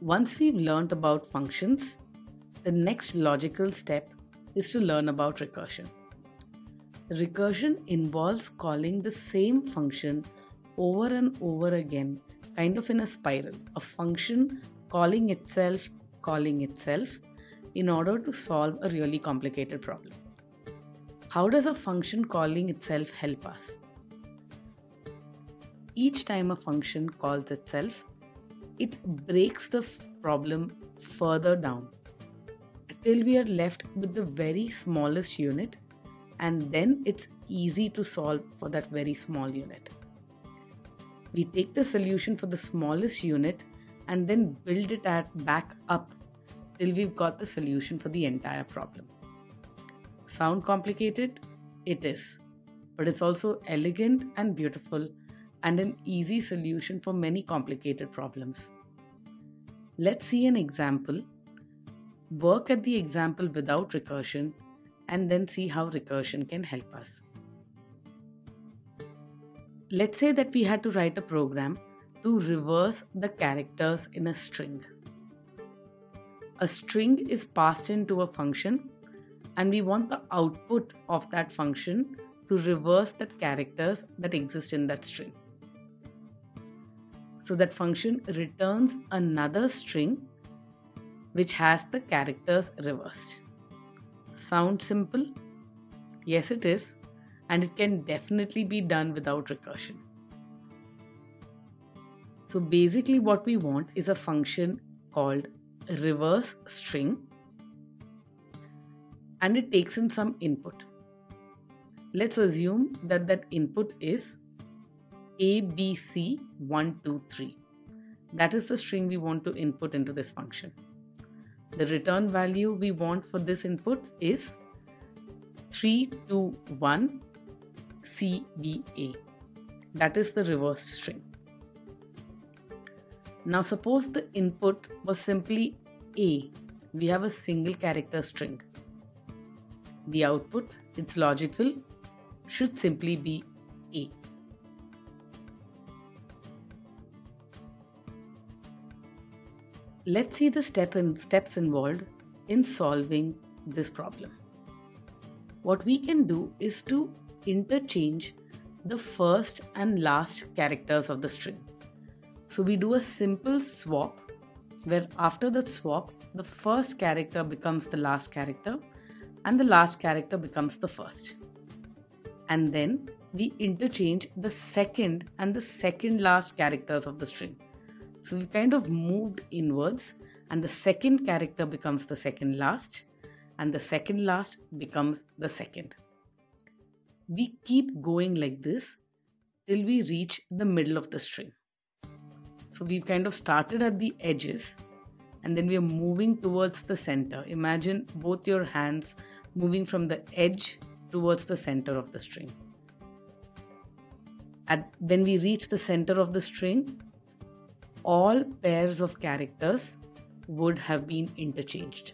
Once we've learned about functions, the next logical step is to learn about recursion. Recursion involves calling the same function over and over again, kind of in a spiral, a function calling itself, calling itself, in order to solve a really complicated problem. How does a function calling itself help us? Each time a function calls itself, it breaks the problem further down till we are left with the very smallest unit and then it's easy to solve for that very small unit. We take the solution for the smallest unit and then build it at back up till we've got the solution for the entire problem. Sound complicated? It is. But it's also elegant and beautiful and an easy solution for many complicated problems. Let's see an example. Work at the example without recursion and then see how recursion can help us. Let's say that we had to write a program to reverse the characters in a string. A string is passed into a function and we want the output of that function to reverse the characters that exist in that string. So that function returns another string which has the characters reversed. Sound simple? Yes, it is, and it can definitely be done without recursion. So basically, what we want is a function called reverse string and it takes in some input. Let's assume that that input is ABC123. That is the string we want to input into this function. The return value we want for this input is 321 CBA. That is the reverse string. Now suppose the input was simply A. We have a single character string. The output, it's logical, should simply be A. Let's see the step in, steps involved in solving this problem. What we can do is to interchange the first and last characters of the string. So we do a simple swap where after the swap, the first character becomes the last character and the last character becomes the first. And then we interchange the second and the second last characters of the string. So we kind of moved inwards, and the second character becomes the second last, and the second last becomes the second. We keep going like this till we reach the middle of the string. So we've kind of started at the edges and then we are moving towards the center. Imagine both your hands moving from the edge towards the center of the string. At, when we reach the center of the string, all pairs of characters would have been interchanged.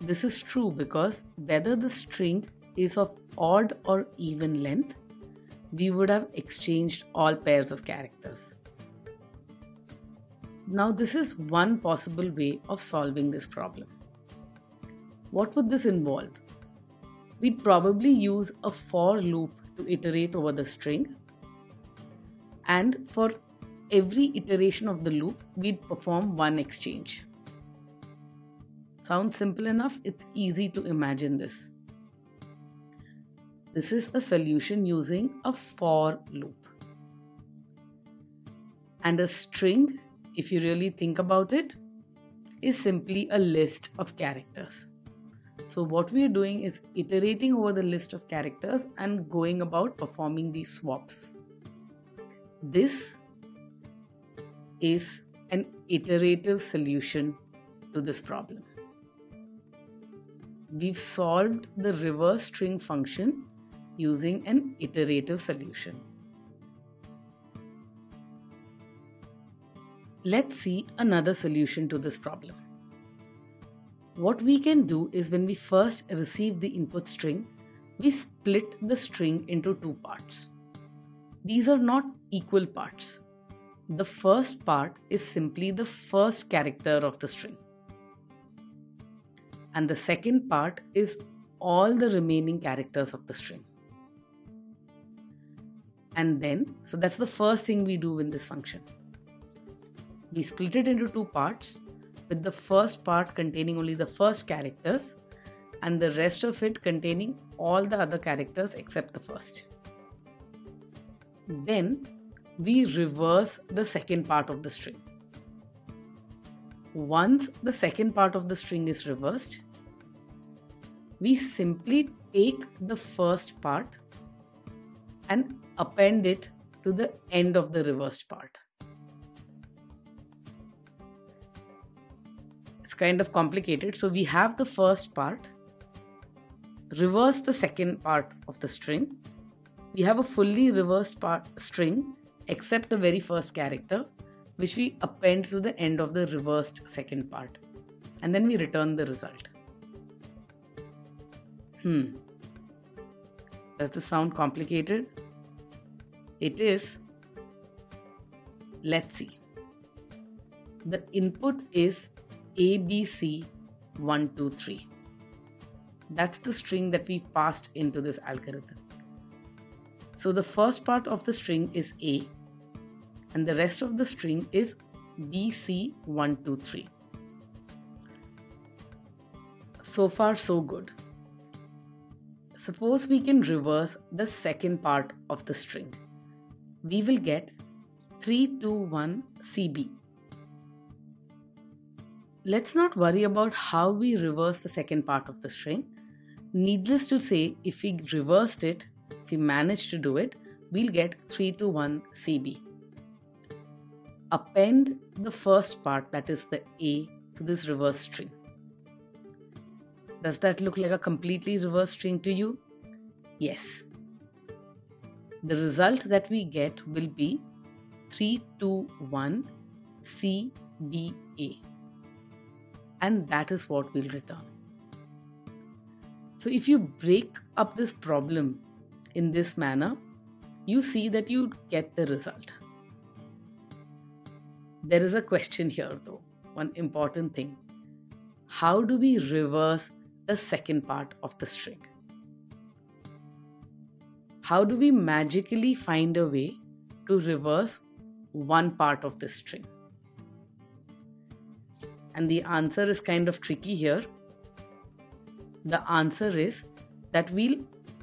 This is true because whether the string is of odd or even length, we would have exchanged all pairs of characters. Now, this is one possible way of solving this problem. What would this involve? We'd probably use a for loop to iterate over the string. And for every iteration of the loop, we'd perform one exchange. Sounds simple enough, it's easy to imagine this. This is a solution using a for loop. And a string, if you really think about it, is simply a list of characters. So, what we are doing is iterating over the list of characters and going about performing these swaps. This is an iterative solution to this problem. We've solved the reverse string function using an iterative solution. Let's see another solution to this problem. What we can do is when we first receive the input string, we split the string into two parts. These are not equal parts. The first part is simply the first character of the string. And the second part is all the remaining characters of the string. And then, so that's the first thing we do in this function. We split it into two parts with the first part containing only the first characters and the rest of it containing all the other characters except the first. Then we reverse the second part of the string. Once the second part of the string is reversed, we simply take the first part and append it to the end of the reversed part. It's kind of complicated. So we have the first part, reverse the second part of the string. We have a fully reversed part string except the very first character, which we append to the end of the reversed second part. And then we return the result. Hmm. Does this sound complicated? It is. Let's see. The input is ABC123. That's the string that we've passed into this algorithm. So the first part of the string is A and the rest of the string is BC123. So far, so good. Suppose we can reverse the second part of the string. We will get 321CB. Let's not worry about how we reverse the second part of the string. Needless to say, if we reversed it, if we manage to do it, we'll get 321CB. Append the first part, that is the A, to this reverse string. Does that look like a completely reverse string to you? Yes. The result that we get will be 321 CBA. And that is what we'll return. So if you break up this problem in this manner, you see that you get the result. There is a question here though, one important thing. How do we reverse the second part of the string? How do we magically find a way to reverse one part of the string? And the answer is kind of tricky here. The answer is that we'll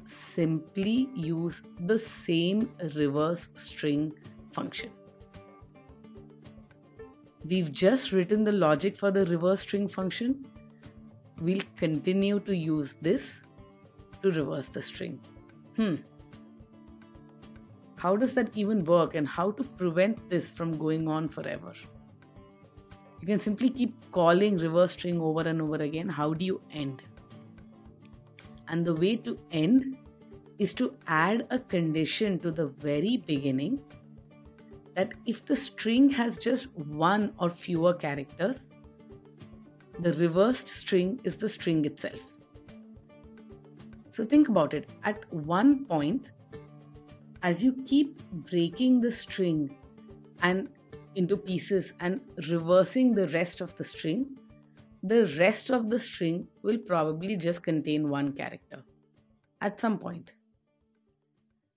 simply use the same reverse string function. We've just written the logic for the reverse string function. We'll continue to use this to reverse the string. Hmm. How does that even work and how to prevent this from going on forever? You can simply keep calling reverse string over and over again. How do you end? And the way to end is to add a condition to the very beginning that if the string has just one or fewer characters, the reversed string is the string itself. So think about it. At one point, as you keep breaking the string and into pieces and reversing the rest of the string, the rest of the string will probably just contain one character at some point.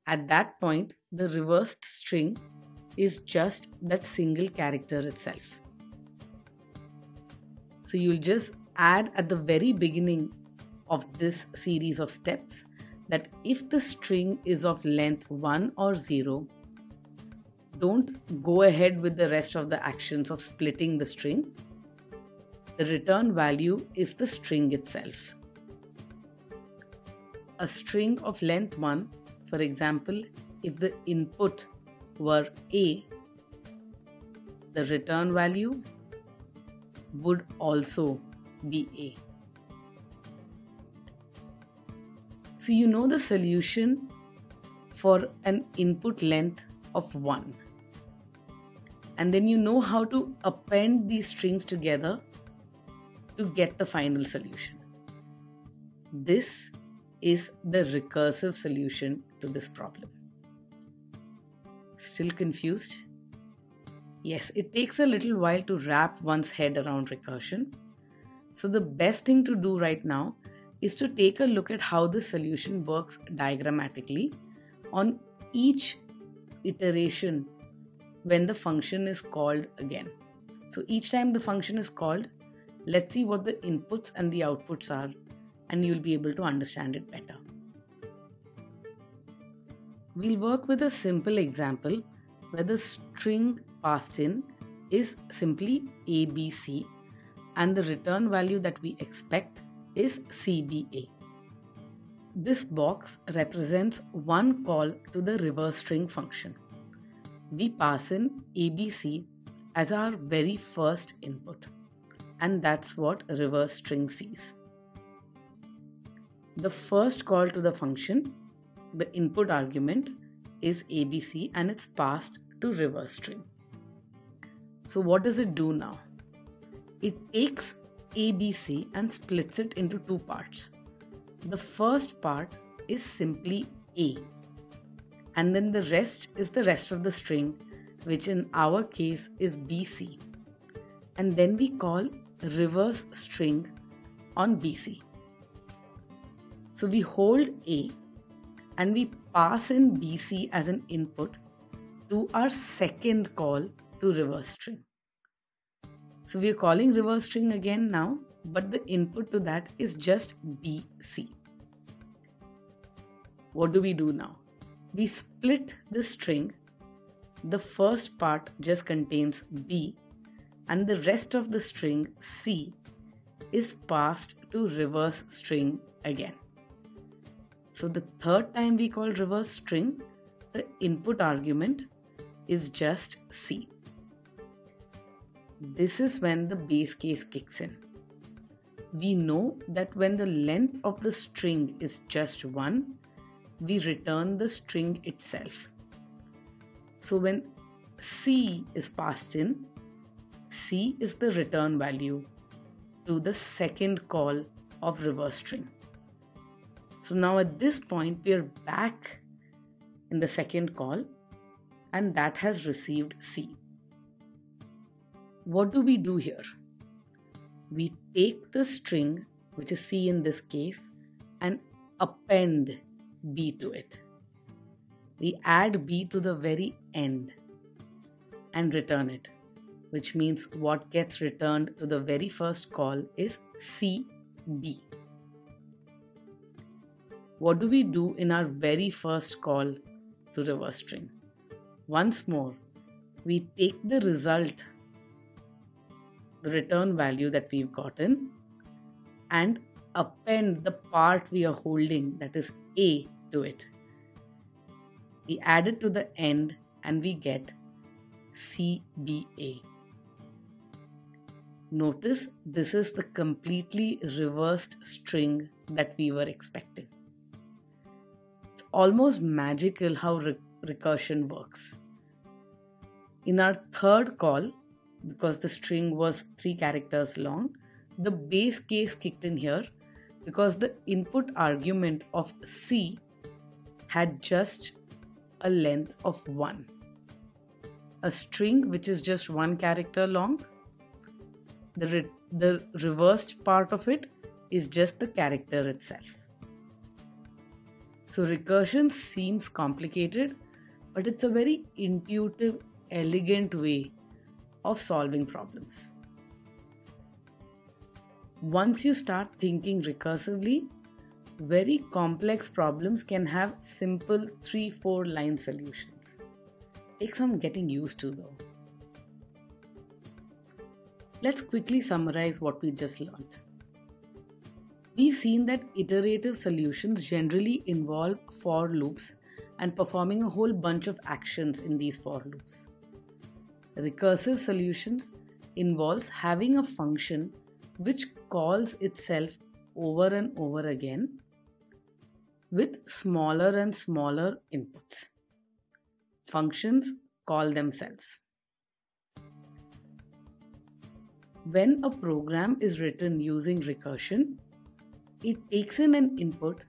At that point, the reversed string is just that single character itself. So you'll just add at the very beginning of this series of steps that if the string is of length 1 or 0, don't go ahead with the rest of the actions of splitting the string. The return value is the string itself. A string of length 1, for example, if the input were A, the return value would also be A. So you know the solution for an input length of 1. And then you know how to append these strings together to get the final solution. This is the recursive solution to this problem. Still confused? Yes, it takes a little while to wrap one's head around recursion. So, the best thing to do right now is to take a look at how the solution works diagrammatically on each iteration when the function is called again. So each time the function is called, let's see what the inputs and the outputs are, and you'll be able to understand it better. We'll work with a simple example where the string passed in is simply ABC and the return value that we expect is CBA. This box represents one call to the reverse string function. We pass in ABC as our very first input, and that's what reverse string sees. The first call to the function, the input argument, is ABC and it's passed to reverse string. So, what does it do now? It takes ABC and splits it into two parts. The first part is simply A, and then the rest is the rest of the string, which in our case is BC. And then we call reverse string on BC. So we hold A and we pass in BC as an input to our second call to reverse string. So we are calling reverse string again now, but the input to that is just BC. What do we do now? We split the string. The first part just contains B, and the rest of the string C is passed to reverse string again. So the third time we call reverse string, the input argument is just C. This is when the base case kicks in. We know that when the length of the string is just 1, we return the string itself. So when C is passed in, C is the return value to the second call of reverse string. So now at this point, we are back in the second call and that has received C what do we do here? We take the string, which is C in this case, and append B to it. We add B to the very end and return it, which means what gets returned to the very first call is CB. What do we do in our very first call to reverse string? Once more, we take the result the return value that we've gotten and append the part we are holding, that is A, to it. We add it to the end and we get CBA. Notice this is the completely reversed string that we were expecting. It's almost magical how re- recursion works. In our third call, because the string was three characters long. The base case kicked in here because the input argument of C had just a length of 1. A string which is just one character long, the, re- the reversed part of it is just the character itself. So recursion seems complicated, but it's a very intuitive, elegant way of solving problems. Once you start thinking recursively, very complex problems can have simple 3 4 line solutions. Take some getting used to though. Let's quickly summarize what we just learned. We've seen that iterative solutions generally involve for loops and performing a whole bunch of actions in these for loops. Recursive solutions involves having a function which calls itself over and over again with smaller and smaller inputs. Functions call themselves. When a program is written using recursion, it takes in an input,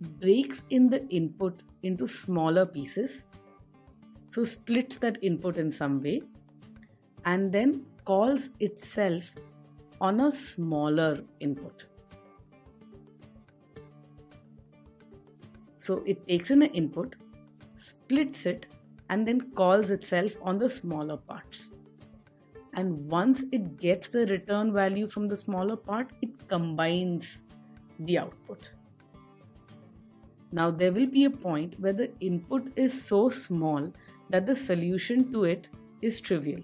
breaks in the input into smaller pieces, So splits that input in some way and then calls itself on a smaller input. So it takes in an input, splits it, and then calls itself on the smaller parts. And once it gets the return value from the smaller part, it combines the output. Now, there will be a point where the input is so small that the solution to it is trivial.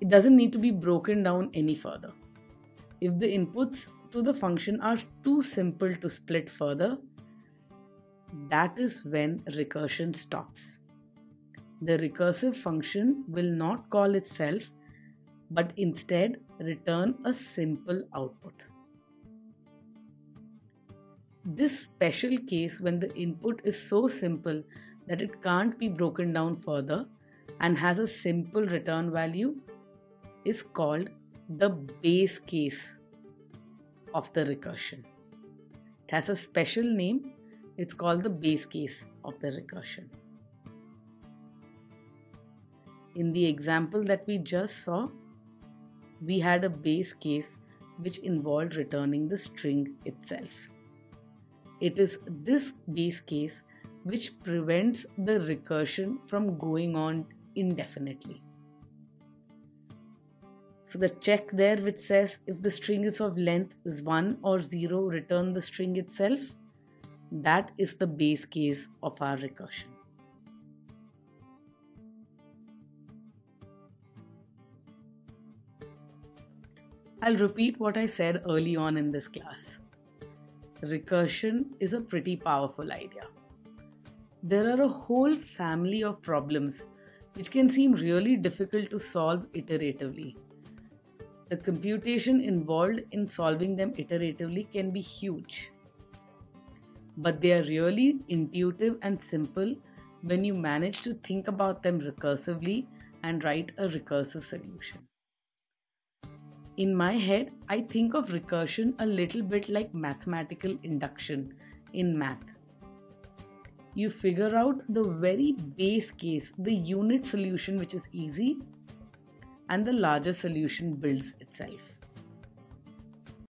It doesn't need to be broken down any further. If the inputs to the function are too simple to split further, that is when recursion stops. The recursive function will not call itself but instead return a simple output. This special case when the input is so simple that it can't be broken down further and has a simple return value is called the base case of the recursion. It has a special name, it's called the base case of the recursion. In the example that we just saw, we had a base case which involved returning the string itself. It is this base case which prevents the recursion from going on indefinitely. So the check there which says if the string is of length is 1 or 0 return the string itself that is the base case of our recursion. I'll repeat what I said early on in this class recursion is a pretty powerful idea. There are a whole family of problems which can seem really difficult to solve iteratively. The computation involved in solving them iteratively can be huge. But they are really intuitive and simple when you manage to think about them recursively and write a recursive solution. In my head, I think of recursion a little bit like mathematical induction in math. You figure out the very base case, the unit solution which is easy, and the larger solution builds itself.